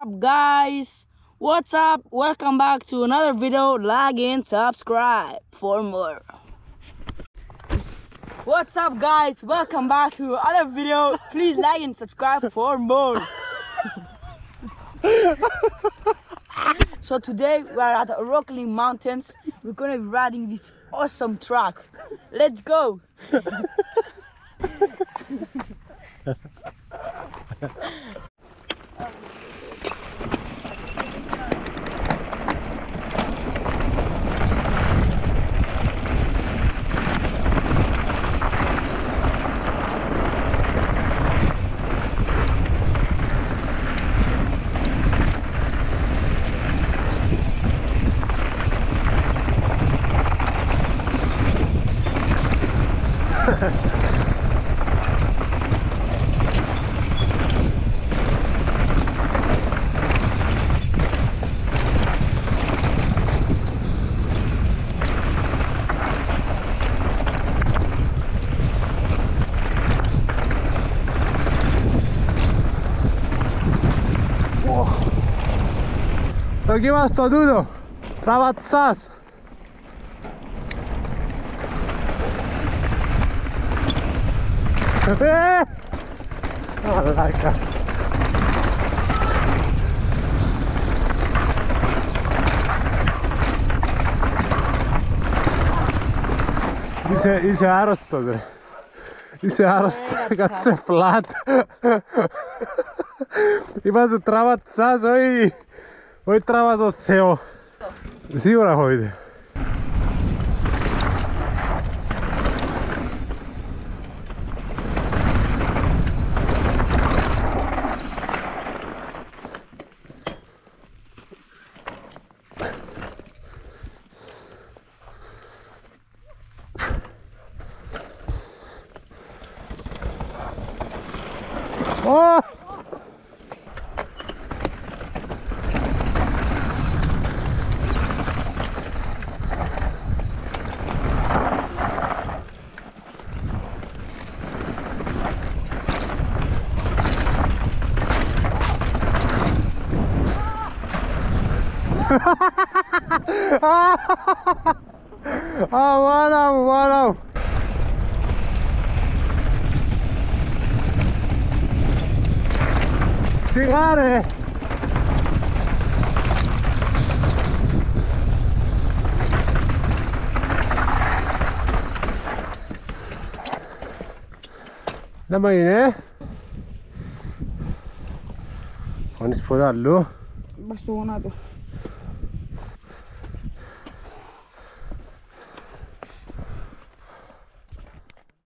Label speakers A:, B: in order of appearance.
A: up guys? What's up? Welcome back to another video. Like and subscribe for more. What's up guys? Welcome back to another video. Please like and subscribe for more. So today we are at the Rockling Mountains. We're gonna be riding this awesome truck let's go
B: Aquí vas todo, trabazas. I like that. Είσαι, είσαι άρρωστο, ρε. Είσαι άρρωστο, κάτσε φλάτ. Είμαστε τράβα τσάς, όχι, όχι τράβα το Θεό. Σίγουρα χωρίς. Oh! Ah, wanaw, wanaw. Sigare. Naman girare andiamo bene
A: basta un bastonato